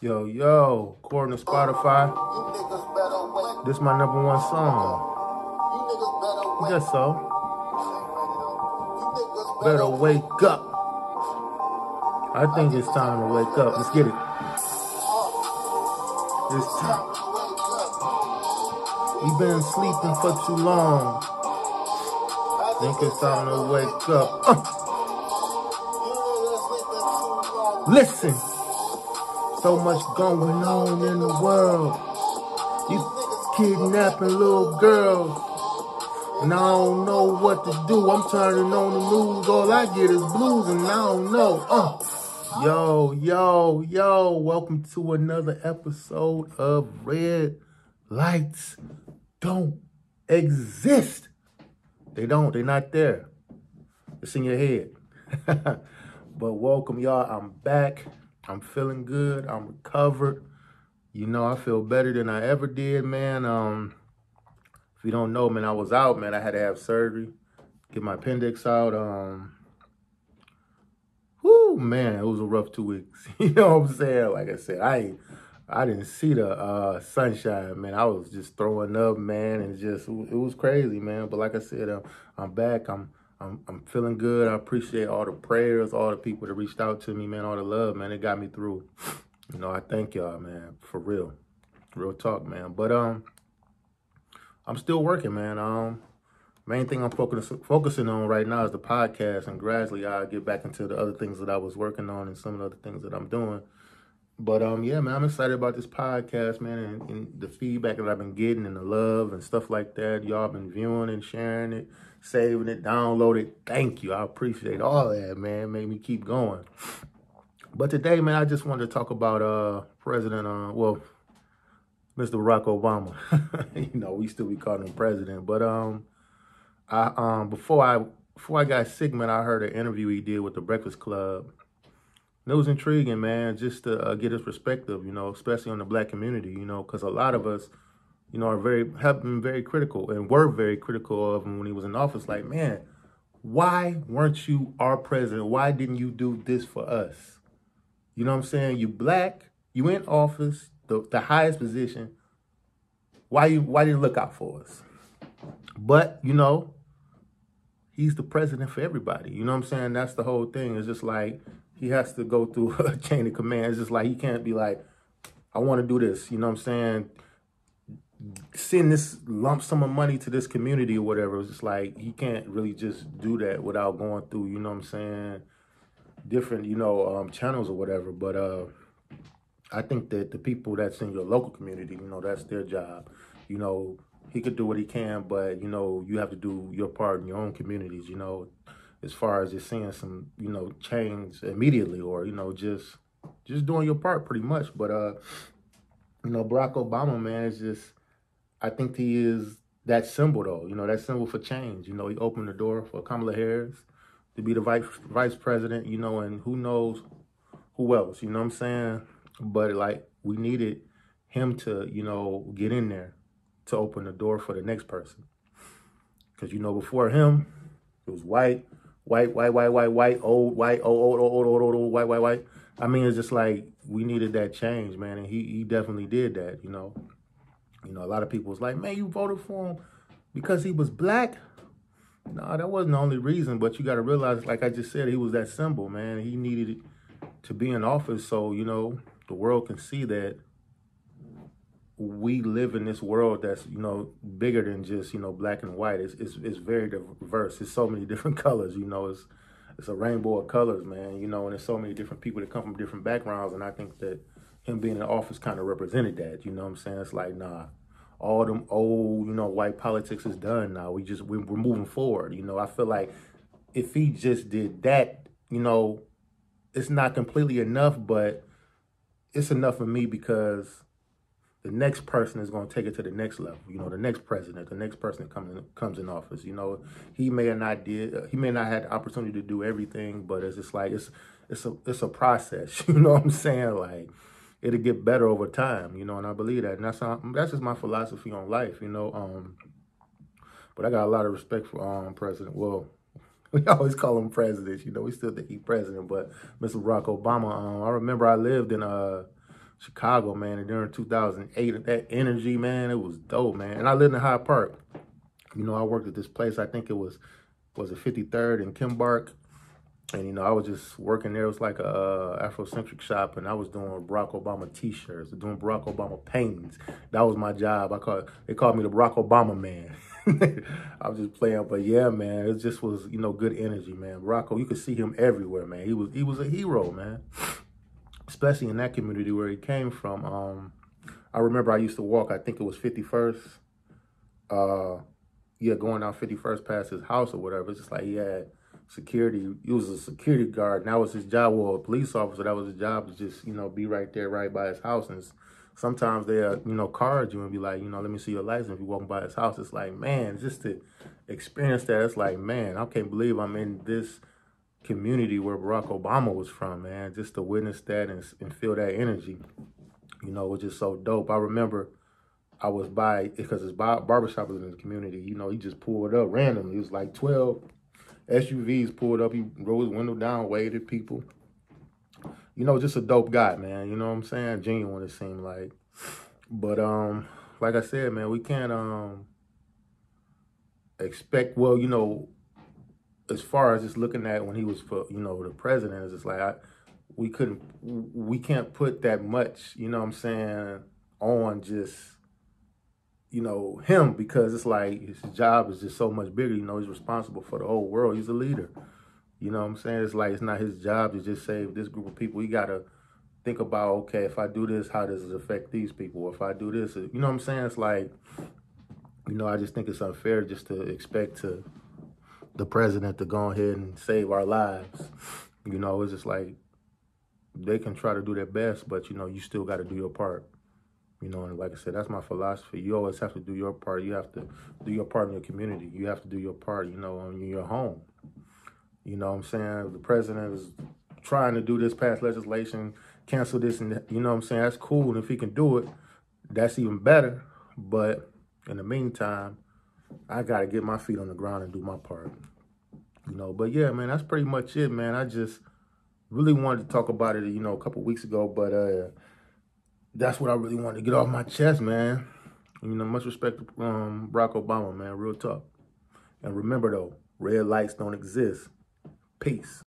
Yo, yo, according to Spotify, this is my number one song. Guess so. Better wake up. I think it's time to wake up. Let's get it. It's time. We've been sleeping for too long. Think it's time to wake up. Uh. Listen. So much going on in the world. You kidnapping little girls. And I don't know what to do. I'm turning on the news. All I get is blues and I don't know. Uh. Yo, yo, yo. Welcome to another episode of Red Lights Don't Exist. They don't. They're not there. It's in your head. but welcome, y'all. I'm back. I'm feeling good. I'm recovered. You know, I feel better than I ever did, man. Um, if you don't know, man, I was out, man. I had to have surgery, get my appendix out. Um, whoo, man, it was a rough two weeks. you know what I'm saying? Like I said, I I didn't see the uh, sunshine, man. I was just throwing up, man, and just it was crazy, man. But like I said, I'm, I'm back. I'm I'm I'm feeling good. I appreciate all the prayers, all the people that reached out to me, man, all the love, man. It got me through. You know, I thank y'all, man, for real. Real talk, man. But um I'm still working, man. Um main thing I'm focus, focusing on right now is the podcast and gradually I'll get back into the other things that I was working on and some of the other things that I'm doing. But um, yeah, man, I'm excited about this podcast, man, and, and, the feedback that I've been getting and the love and stuff like that. Y'all been viewing and sharing it, saving it, download it. Thank you. I appreciate all that, man. Made me keep going. But today, man, I just wanted to talk about uh President, uh, well, Mr. Barack Obama. you know, we still be calling him president. But um, I um before I before I got sick, man, I heard an interview he did with the Breakfast Club it was intriguing, man, just to uh, get his perspective, you know, especially on the black community, you know, because a lot of us, you know, are very, have been very critical and were very critical of him when he was in office. Like, man, why weren't you our president? Why didn't you do this for us? You know what I'm saying? You black, you in office, the, the highest position. Why you why didn't look out for us? But, you know, he's the president for everybody. You know what I'm saying? That's the whole thing. It's just like he has to go through a chain of command. It's just like he can't be like, I want to do this. You know what I'm saying? Send this lump sum of money to this community or whatever. It's just like he can't really just do that without going through, you know what I'm saying, different, you know, um, channels or whatever. But uh, I think that the people that's in your local community, you know, that's their job. You know, he could do what he can, but you know, you have to do your part in your own communities. You know, as far as just seeing some, you know, change immediately or, you know, just just doing your part pretty much. But uh, you know, Barack Obama, man, is just I think he is that symbol though, you know, that symbol for change. You know, he opened the door for Kamala Harris to be the vice vice president, you know, and who knows who else, you know what I'm saying? But like we needed him to, you know, get in there to open the door for the next person. Cause you know, before him, it was white, white, white, white, white, white, old, white, old, old, old, old, old, old, white, white, white. I mean, it's just like we needed that change, man, and he he definitely did that. You know, you know, a lot of people was like, man, you voted for him because he was black. No, that wasn't the only reason, but you got to realize, like I just said, he was that symbol, man. He needed to be in office so you know the world can see that we live in this world that's you know bigger than just you know black and white. It's it's, it's very diverse. It's so many different colors. You know, it's it's a rainbow of colors, man. You know, and there's so many different people that come from different backgrounds, and I think that him being in office kind of represented that. You know what I'm saying? It's like nah, all them old you know white politics is done now. We just we, we're moving forward. You know, I feel like if he just did that, you know, it's not completely enough, but it's enough for me because the next person is going to take it to the next level. You know, the next president, the next person that comes in, comes in office. You know, he may not did, uh, he may not have the opportunity to do everything, but it's just like it's it's a it's a process. You know what I'm saying? Like it'll get better over time. You know, and I believe that, and that's how, that's just my philosophy on life. You know, um, but I got a lot of respect for um President. Well. We always call him president, you know. We still think he's president, but Mr. Barack Obama. Um, I remember I lived in uh Chicago, man. And during 2008, that energy, man, it was dope, man. And I lived in Hyde Park. You know, I worked at this place. I think it was was it 53rd and Kimbark. And you know, I was just working there. It was like a uh, Afrocentric shop, and I was doing Barack Obama T-shirts, doing Barack Obama paintings. That was my job. I called they called me the Barack Obama man. I was just playing, but yeah, man, it just was you know good energy, man. Barack, you could see him everywhere, man. He was he was a hero, man. Especially in that community where he came from. Um, I remember I used to walk. I think it was 51st. Uh, yeah, going down 51st past his house or whatever. It's just like he had security. He was a security guard. And that was his job. Well, a police officer, that was his job to just, you know, be right there, right by his house. And sometimes they'll, you know, card you and be like, you know, let me see your license. If you walking by his house, it's like, man, just to experience that, it's like, man, I can't believe I'm in this community where Barack Obama was from, man. Just to witness that and, and feel that energy, you know, was just so dope. I remember I was by, because his barbershop was in the community, you know, he just pulled up randomly. It was like 12 SUVs pulled up. He rolled his window down, at people. You know, just a dope guy, man. You know what I'm saying? Genuine, it seemed like. But um, like I said, man, we can't um expect. Well, you know, as far as just looking at when he was, for, you know, the president, it's just like I, we couldn't, we can't put that much. You know what I'm saying? On just you know, him because it's like his job is just so much bigger. You know, he's responsible for the whole world. He's a leader. You know what I'm saying? It's like it's not his job to just save this group of people. He got to think about, okay, if I do this, how does it affect these people? If I do this, you know what I'm saying? It's like, you know, I just think it's unfair just to expect to the president to go ahead and save our lives. You know, it's just like they can try to do their best, but you know, you still got to do your part. You know, and like I said, that's my philosophy. You always have to do your part. You have to do your part in your community. You have to do your part, you know, in your home. You know what I'm saying? The president is trying to do this, pass legislation, cancel this, and you know what I'm saying? That's cool. And if he can do it, that's even better. But in the meantime, I got to get my feet on the ground and do my part. You know, but yeah, man, that's pretty much it, man. I just really wanted to talk about it, you know, a couple weeks ago, but uh that's what I really wanted to get off my chest, man. You know, much respect to um, Barack Obama, man. Real talk. And remember, though, red lights don't exist. Peace.